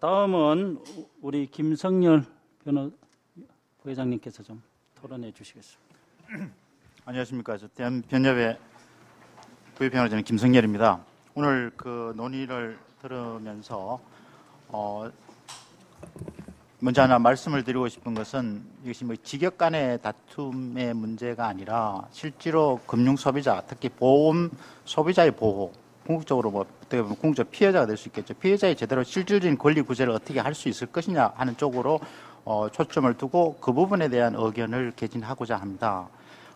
다음은 우리 김성열 변호 부회장님께서 좀 토론해 주시겠습니다. 안녕하십니까. 저 대한변협의 부의평화자는 김성열입니다. 오늘 그 논의를 들으면서 어 먼저 하나 말씀을 드리고 싶은 것은 이것이 뭐 직역 간의 다툼의 문제가 아니라 실제로 금융 소비자, 특히 보험 소비자의 보호, 궁극적으로 뭐 어떻게 보면 궁극적 피해자가 될 수 있겠죠. 피해자의 제대로 실질적인 권리 구제를 어떻게 할 수 있을 것이냐 하는 쪽으로 어, 초점을 두고 그 부분에 대한 의견을 개진하고자 합니다.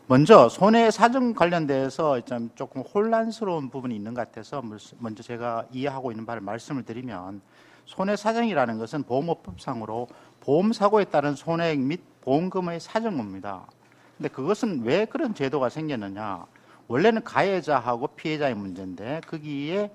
먼저 손해 사정 관련돼서 좀 조금 혼란스러운 부분이 있는 것 같아서 먼저 제가 이해하고 있는 바를 말씀을 드리면 손해 사정이라는 것은 보험업법상으로 보험 사고에 따른 손해액 및 보험금의 사정입니다. 근데 그것은 왜 그런 제도가 생겼느냐? 원래는 가해자하고 피해자의 문제인데 거기에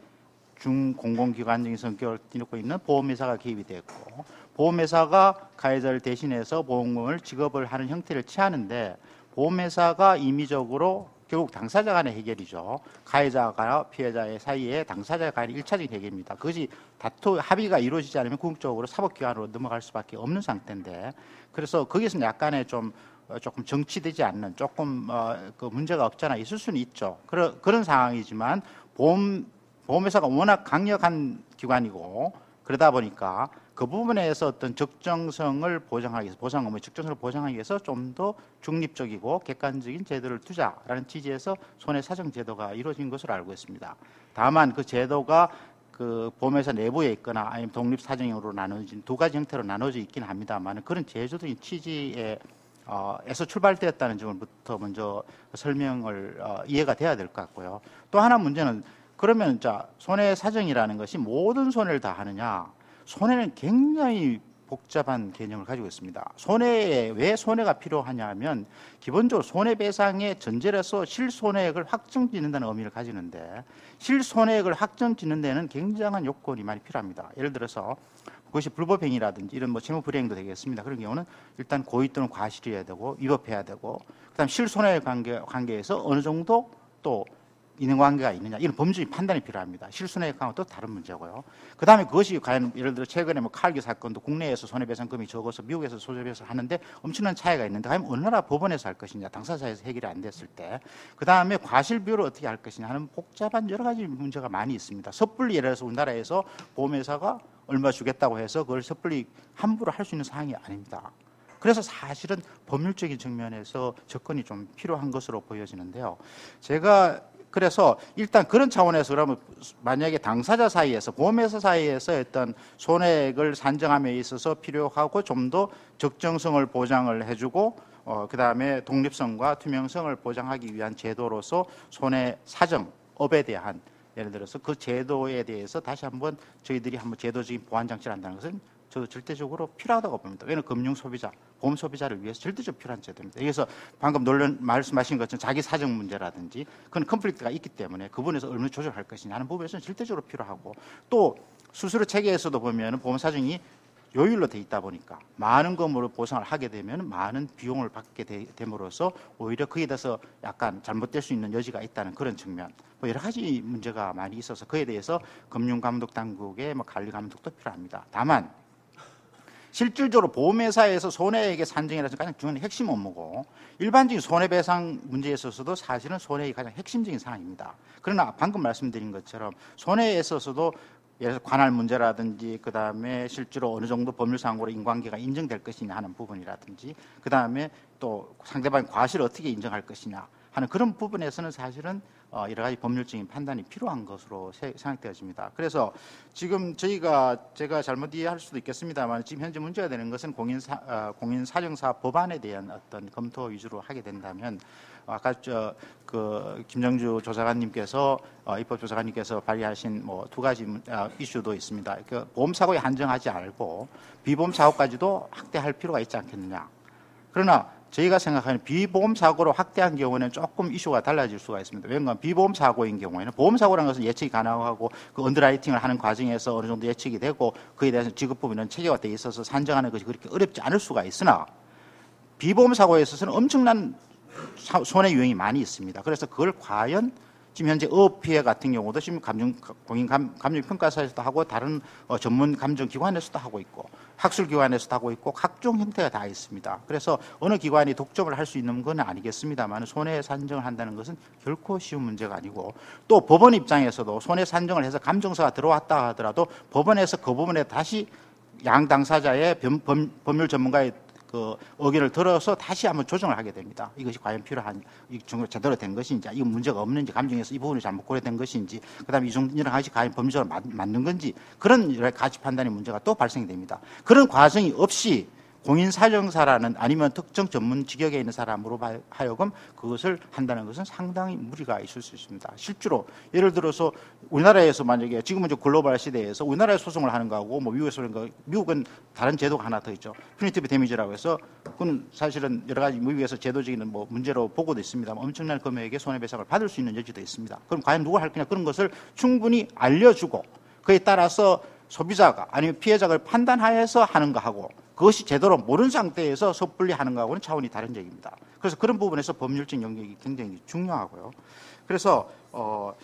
중공공기관적인 성격을 띠고 있는 보험회사가 개입이 됐고 보험회사가 가해자를 대신해서 보험금을 지급을 하는 형태를 취하는데 보험회사가 임의적으로 결국 당사자 간의 해결이죠. 가해자가 피해자의 사이에 당사자 간의 일차적인 해결입니다. 그것이 다투 합의가 이루어지지 않으면 궁극적으로 사법기관으로 넘어갈 수밖에 없는 상태인데 그래서 거기서 약간의 좀 어, 조금 정치되지 않는 조금 어, 그 문제가 없잖아 있을 수는 있죠. 그런 그런 상황이지만 보험 보험회사가 워낙 강력한 기관이고 그러다 보니까 그 부분에서 어떤 적정성을 보장하기 위해서 보상 업무의 적정성을 보장하기 위해서 좀 더 중립적이고 객관적인 제도를 두자라는 취지에서 손해 사정 제도가 이루어진 것으로 알고 있습니다. 다만 그 제도가 그 보험회사 내부에 있거나 아니면 독립 사정으로 나눠진 두 가지 형태로 나눠져 있긴 합니다만 그런 제도적인 취지에 어, 에서 출발되었다는 점부터 먼저 설명을 어, 이해가 돼야 될 것 같고요. 또 하나 문제는 그러면 자 손해 사정이라는 것이 모든 손해를 다 하느냐? 손해는 굉장히 복잡한 개념을 가지고 있습니다. 손해에 왜 손해가 필요하냐면 기본적으로 손해배상의 전제로서 실손해액을 확정짓는다는 의미를 가지는데 실손해액을 확정짓는 데는 굉장한 요건이 많이 필요합니다. 예를 들어서 그것이 불법행위라든지 이런 뭐 채무 불이행도 되겠습니다. 그런 경우는 일단 고의 또는 과실이어야 되고 위법해야 되고 그다음 실손해액 관계 관계에서 어느 정도 또 인과관계가 있느냐 이런 범죄적인 판단이 필요합니다. 실손해액하고는 또 다른 문제고요. 그 다음에 그것이 과연 예를 들어 최근에 뭐 칼기 사건도 국내에서 손해배상금이 적어서 미국에서 소재배서 하는데 엄청난 차이가 있는데 과연 어느 나라 법원에서 할 것이냐 당사자에서 해결이 안 됐을 때 그 다음에 과실 비율을 어떻게 할 것이냐 하는 복잡한 여러 가지 문제가 많이 있습니다. 섣불리 예를 들어서 우리나라에서 보험회사가 얼마 주겠다고 해서 그걸 섣불리 함부로 할 수 있는 사항이 아닙니다. 그래서 사실은 법률적인 측면에서 접근이 좀 필요한 것으로 보여지는데요. 제가 그래서 일단 그런 차원에서 그러면 만약에 당사자 사이에서 보험회사 사이에서 어떤 손해액을 산정함에 있어서 필요하고 좀 더 적정성을 보장을 해주고 어, 그 다음에 독립성과 투명성을 보장하기 위한 제도로서 손해 사정 업에 대한 예를 들어서 그 제도에 대해서 다시 한번 저희들이 한번 제도적인 보완 장치를 한다는 것은 저도 절대적으로 필요하다고 봅니다. 왜냐하면 금융 소비자, 보험 소비자를 위해서 절대적으로 필요한 제도입니다. 그래서 방금 논란 말씀하신 것처럼 자기 사정 문제라든지 그런 컨플릭트가 있기 때문에 그분에서 얼마나 조절할 것이냐 하는 부분에서는 절대적으로 필요하고 또 수수료 체계에서도 보면 보험 사정이 요율로 돼 있다 보니까 많은 금으로 보상을 하게 되면 많은 비용을 받게 됨으로써 오히려 그에 대해서 약간 잘못될 수 있는 여지가 있다는 그런 측면 뭐 여러 가지 문제가 많이 있어서 그에 대해서 금융감독 당국의 뭐 관리 감독도 필요합니다. 다만 실질적으로 보험회사에서 손해액의 산정이라서 가장 중요한 핵심 업무고 일반적인 손해배상 문제에 있어서도 사실은 손해액이 가장 핵심적인 사항입니다. 그러나 방금 말씀드린 것처럼 손해에 있어서도 예를 들어 관할 문제라든지 그 다음에 실제로 어느 정도 법률상으로 인관계가 인정될 것이냐 하는 부분이라든지 그 다음에 또 상대방의 과실을 어떻게 인정할 것이냐 하는 그런 부분에서는 사실은 어, 여러 가지 법률적인 판단이 필요한 것으로 생각되어집니다. 그래서 지금 저희가 제가 잘못 이해할 수도 있겠습니다만 지금 현재 문제가 되는 것은 공인사, 어, 공인사정사 법안에 대한 어떤 검토 위주로 하게 된다면 아까 저 그 김정주 조사관님께서 어, 입법조사관님께서 발의하신 뭐 두 가지 어, 이슈도 있습니다. 그 보험 사고에 한정하지 않고 비보험 사고까지도 확대할 필요가 있지 않겠느냐. 그러나 저희가 생각하는 비보험 사고로 확대한 경우는 조금 이슈가 달라질 수가 있습니다. 왜냐하면 비보험 사고인 경우에는 보험 사고라는 것은 예측이 가능하고 그 underwriting을 하는 과정에서 어느 정도 예측이 되고 그에 대해서 지급 부분은 체계화되어 있어서 산정하는 것이 그렇게 어렵지 않을 수가 있으나 비보험 사고에 있어서는 엄청난 손해 유형이 많이 있습니다. 그래서 그걸 과연 지금 현재 어업 피해 같은 경우도 지금 감정 공인 감, 감정 평가사에서도 하고 다른 어, 전문 감정 기관에서도 하고 있고 학술 기관에서도 하고 있고 각종 형태가 다 있습니다. 그래서 어느 기관이 독점을 할 수 있는 건 아니겠습니다만 손해 산정을 한다는 것은 결코 쉬운 문제가 아니고 또 법원 입장에서도 손해 산정을 해서 감정서가 들어왔다 하더라도 법원에서 그 부분에 다시 양 당사자의 범, 범, 법률 전문가의 그 의견을 들어서 다시 한번 조정을 하게 됩니다. 이것이 과연 필요한, 이 제대로 된 것인지, 이건 문제가 없는지, 감정에서 이 부분이 잘못 고려된 것인지, 그 다음에 이 정도 이런 것이 과연 맞, 맞는 건지, 그런 여러 가치 판단의 문제가 또 발생이 됩니다. 그런 과정이 없이 공인사정사라는 아니면 특정 전문 직역에 있는 사람으로 바- 하여금 그것을 한다는 것은 상당히 무리가 있을 수 있습니다. 실제로 예를 들어서 우리나라에서 만약에 지금은 좀 글로벌 시대에서 우리나라에 소송을 하는 거하고 뭐 미국에서 하는 거 미국은 다른 제도가 하나 더 있죠. punitive damage라고 해서 그건 사실은 여러 가지 미국에서 제도적인 뭐 문제로 보고도 있습니다만 엄청난 금액의 손해배상을 받을 수 있는 여지도 있습니다. 그럼 과연 누가 할 거냐 그런 것을 충분히 알려주고 그에 따라서 소비자가 아니면 피해자가 판단하여서 하는 거하고 그것이 제대로 모르는 상태에서 섣불리 하는 거하고는 차원이 다른 얘기입니다. 그래서 그런 부분에서 법률적 영역이 굉장히 중요하고요. 그래서 어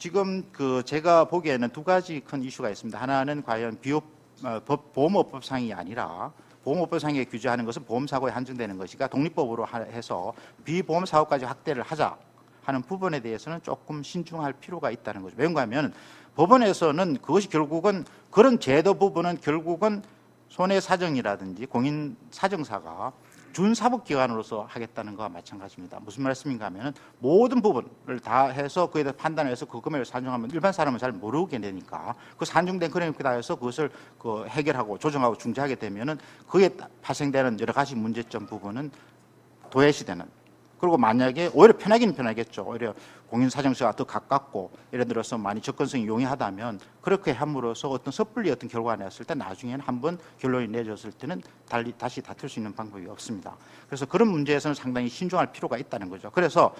지금 그 제가 보기에는 두 가지 큰 이슈가 있습니다. 하나는 과연 비업 어, 법 보험업법상이 아니라 보험업법상에 규제하는 것은 보험사고에 한정되는 것이가 독립법으로 하- 해서 비보험사고까지 확대를 하자 하는 부분에 대해서는 조금 신중할 필요가 있다는 거죠. 왜냐하면 하면 법원에서는 그것이 결국은 그런 제도 부분은 결국은 손해사정이라든지 공인사정사가 준사법기관으로서 하겠다는 거와 마찬가지입니다. 무슨 말씀인가 하면 모든 부분을 다 해서 그에 대해 판단해서 그 금액을 산정하면 일반 사람은 잘 모르게 되니까 그 산정된 금액에 대해서 그것을 그 해결하고 조정하고 중재하게 되면은 그에 따- 발생되는 여러 가지 문제점 부분은 도외시되는 그리고 만약에 오히려 편하기는 편하겠죠. 오히려 공인 사정서가 더 가깝고 예를 들어서 많이 접근성이 용이하다면 그렇게 함으로써 어떤 섣불리 어떤 결과가 났을 때 나중에는 한번 결론이 내졌을 때는 달리 다시 다툴 수 있는 방법이 없습니다. 그래서 그런 문제에서는 상당히 신중할 필요가 있다는 거죠. 그래서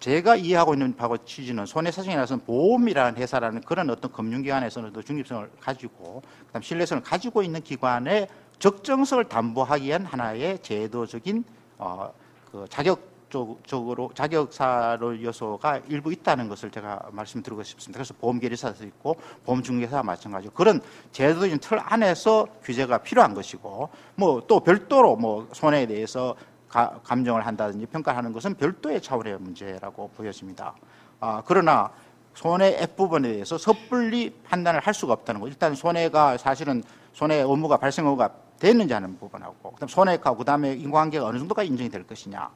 제가 이해하고 있는 바고 취지는 손해사정이라서는 보험이라는 회사라는 그런 어떤 금융기관에서는 더 중립성을 가지고 그다음 신뢰성을 가지고 있는 기관의 적정성을 담보하기 위한 하나의 제도적인 어, 그 자격적으로 자격사로 요소가 일부 있다는 것을 제가 말씀드리고 싶습니다. 그래서 보험계리사도 있고 보험중개사와 마찬가지고 그런 제도적인 틀 안에서 규제가 필요한 것이고 뭐 또 별도로 뭐 손해에 대해서 가- 감정을 한다든지 평가하는 것은 별도의 차원의 문제라고 보여집니다. 아, 그러나 손해 앱 부분에 대해서 섣불리 판단을 할 수가 없다는 거. 일단 손해가 사실은 손해 의무가 발생 의무가 됐는지 하는 부분하고, 그다음 손해하고 그다음에 인과관계가 어느 정도까지 인정이 될 것이냐.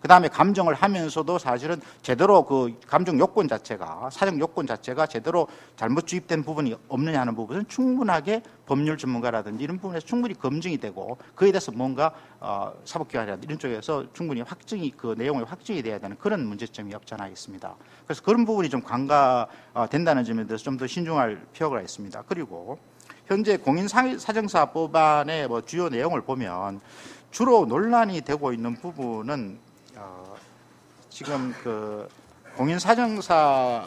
그다음에 감정을 하면서도 사실은 제대로 그 감정 요건 자체가 사정 요건 자체가 제대로 잘못 주입된 부분이 없느냐 하는 부분은 충분하게 법률 전문가라든지 이런 부분에서 충분히 검증이 되고 그에 대해서 뭔가 어, 사법기관이라든지 이런 쪽에서 충분히 확증이 그 내용이 확증이 돼야 되는 그런 문제점이 없지 않아 있습니다. 그래서 그런 부분이 좀 간과 어, 된다는 점에 대해서 좀 더 신중할 필요가 있습니다. 그리고 현재 공인사정사 법안의 뭐 주요 내용을 보면 주로 논란이 되고 있는 부분은 어, 지금 그 공인사정사에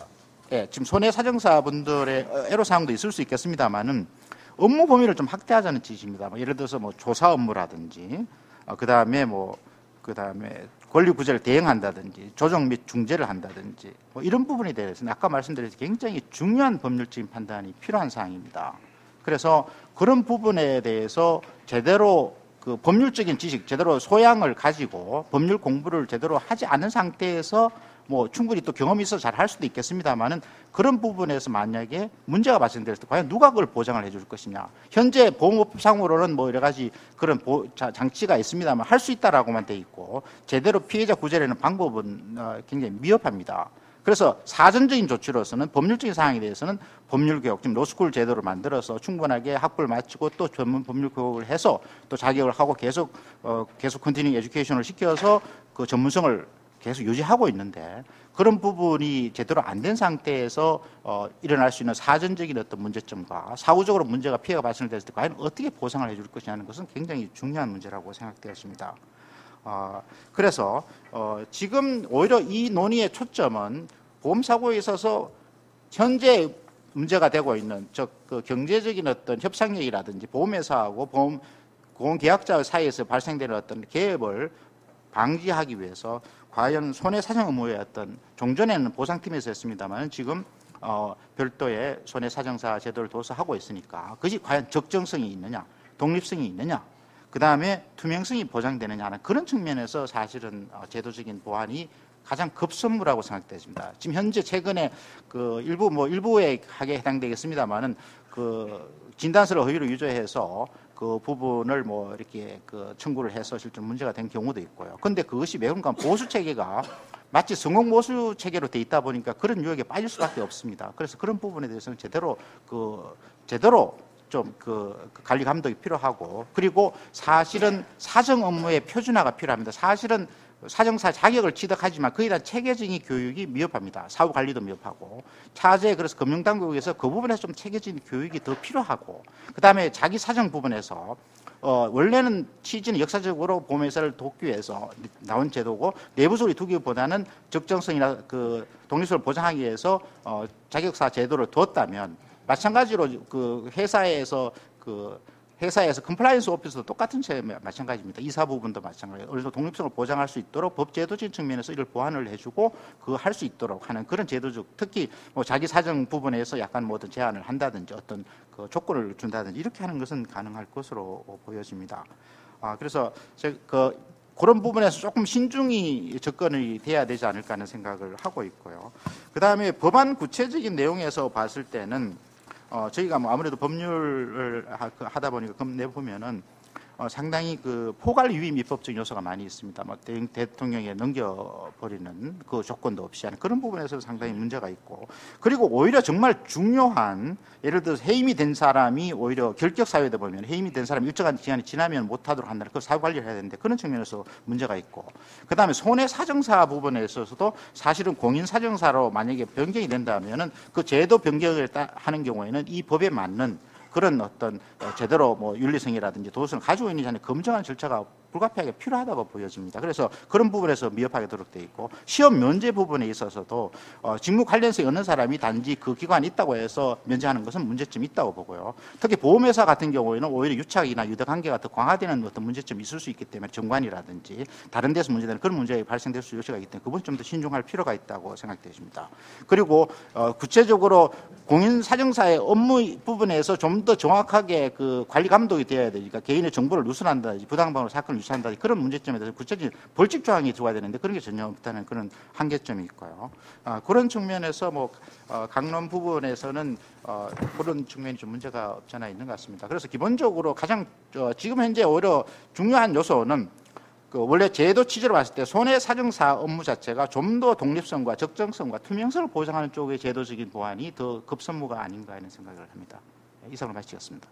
지금 손해사정사 분들의 애로사항도 있을 수 있겠습니다만은 업무 범위를 좀 확대하자는 뜻입니다. 뭐 예를 들어서 뭐 조사 업무라든지 그 다음에 뭐 그 다음에 권리 구제를 대행한다든지 조정 및 중재를 한다든지 뭐 이런 부분에 대해서는 아까 말씀드렸듯이 굉장히 중요한 법률적인 판단이 필요한 사항입니다. 그래서 그런 부분에 대해서 제대로 그 법률적인 지식, 제대로 소양을 가지고 법률 공부를 제대로 하지 않은 상태에서 뭐 충분히 또 경험이 있어서 잘할 수도 있겠습니다만은 그런 부분에서 만약에 문제가 발생될 때 과연 누가 그걸 보장을 해줄 것이냐. 현재 보험업상으로는 뭐 여러 가지 그런 보, 자, 장치가 있습니다만 할 수 있다라고만 돼 있고 제대로 피해자 구제를 하는 방법은 어, 굉장히 미흡합니다. 그래서 사전적인 조치로서는 법률적인 사항에 대해서는 법률 교육, 지금 로스쿨 제도를 만들어서 충분하게 학부를 마치고 또 전문 법률 교육을 해서 또 자격을 하고 계속 어, 계속 continuing education을 시켜서 그 전문성을 계속 유지하고 있는데 그런 부분이 제대로 안 된 상태에서 어, 일어날 수 있는 사전적인 어떤 문제점과 사후적으로 문제가 피해가 발생됐을 때 과연 어떻게 보상을 해줄 것이냐는 것은 굉장히 중요한 문제라고 생각되었습니다. 어, 그래서 어, 지금 오히려 이 논의의 초점은 보험 사고에 있어서 현재 문제가 되고 있는 즉그 경제적인 어떤 협상력이라든지 보험회사하고 보험 공계약자 사이에서 발생되는 어떤 개입을 방지하기 위해서 과연 손해사정 의무의 어떤 종전에는 보상팀에서 했습니다만 지금 어, 별도의 손해사정사 제도를 둬서 하고 있으니까 그것이 과연 적정성이 있느냐, 독립성이 있느냐, 그 다음에 투명성이 보장되느냐 하는 그런 측면에서 사실은 어, 제도적인 보완이 가장 급선무라고 생각되십니다. 지금 현재 최근에 그 일부 뭐 일부에 하게 해당되겠습니다만은 그 진단서를 허위로 유죄해서 그 부분을 뭐 이렇게 그 청구를 해서 실제 문제가 된 경우도 있고요. 근데 그것이 매운간 보수 체계가 마치 성공 보수 체계로 돼 있다 보니까 그런 유혹에 빠질 수밖에 없습니다. 그래서 그런 부분에 대해서는 제대로 그 제대로 좀 그 관리 감독이 필요하고 그리고 사실은 사정 업무의 표준화가 필요합니다. 사실은 사정사 자격을 취득하지만 그에 대한 체계적인 교육이 미흡합니다. 사후 관리도 미흡하고 차제 그래서 금융당국에서 그 부분에서 좀 체계적인 교육이 더 필요하고 그 다음에 자기 사정 부분에서 어, 원래는 취지는 역사적으로 보험회사를 돕기 위해서 나온 제도고 내부 소리 두기보다는 적정성이나 그 독립성을 보장하기 위해서 어, 자격사 제도를 뒀다면 마찬가지로 그 회사에서 그 회사에서 compliance officer도 똑같은 채 마찬가지입니다. 이사 부분도 마찬가지예요. 그래서 독립성을 보장할 수 있도록 법 제도적인 측면에서 이를 보완을 해주고 그 할 수 있도록 하는 그런 제도적 특히 뭐 자기 사정 부분에서 약간 뭐 어떤 제한을 한다든지 어떤 그 조건을 준다든지 이렇게 하는 것은 가능할 것으로 보여집니다. 아 그래서 제그 그런 부분에서 조금 신중히 접근이 돼야 되지 않을까 하는 생각을 하고 있고요. 그 다음에 법안 구체적인 내용에서 봤을 때는 어, 저희가 뭐 아무래도 법률을 하- 그 하다 보니까 내보면은 어, 상당히 그 포괄 유의 미법적 요소가 많이 있습니다. 뭐 대, 대통령에 넘겨버리는 그 조건도 없이 하는 그런 부분에서 상당히 문제가 있고 그리고 오히려 정말 중요한 예를 들어서 해임이 된 사람이 오히려 결격 사유에다 보면 해임이 된 사람이 일정한 기간이 지나면 못하도록 한다는 그 사후 관리를 해야 되는데 그런 측면에서 문제가 있고 그 다음에 손해 사정사 부분에 있어서도 사실은 공인 사정사로 만약에 변경이 된다면은 그 제도 변경을 따- 하는 경우에는 이 법에 맞는 그런 어떤 어, 제대로 뭐 윤리성이라든지 도덕성을 가지고 있는지 하는 검증하는 절차가 불가피하게 필요하다고 보여집니다. 그래서 그런 부분에서 미흡하게 도록돼 있고 시험 면제 부분에 있어서도 어, 직무 관련성이 없는 사람이 단지 그 기관이 있다고 해서 면제하는 것은 문제점이 있다고 보고요. 특히 보험회사 같은 경우에는 오히려 유착이나 유대관계가 더 강화되는 어떤 문제점이 있을 수 있기 때문에 정관이라든지 다른 데서 문제되는 그런 문제가 발생될 수 요소가 있기 때문에 그분 좀 더 신중할 필요가 있다고 생각되십니다. 그리고 어, 구체적으로 공인 사정사의 업무 부분에서 좀 더 정확하게 그 관리 감독이 되어야 되니까 개인의 정보를 누설한다든지 부당방으로 사건을 유사한다든지 그런 문제점에 대해서 구체적인 벌칙 조항이 들어가야 되는데 그런 게 전혀 없다는 그런 한계점이 있고요. 아, 그런 측면에서 뭐 어, 강론 부분에서는 어, 그런 측면이 좀 문제가 없지 않아 있는 것 같습니다. 그래서 기본적으로 가장 어, 지금 현재 오히려 중요한 요소는 그 원래 제도 취지로 봤을 때 손해사정사 업무 자체가 좀 더 독립성과 적정성과 투명성을 보장하는 쪽의 제도적인 보완이 더 급선무가 아닌가 하는 생각을 합니다. 이상으로 마치겠습니다.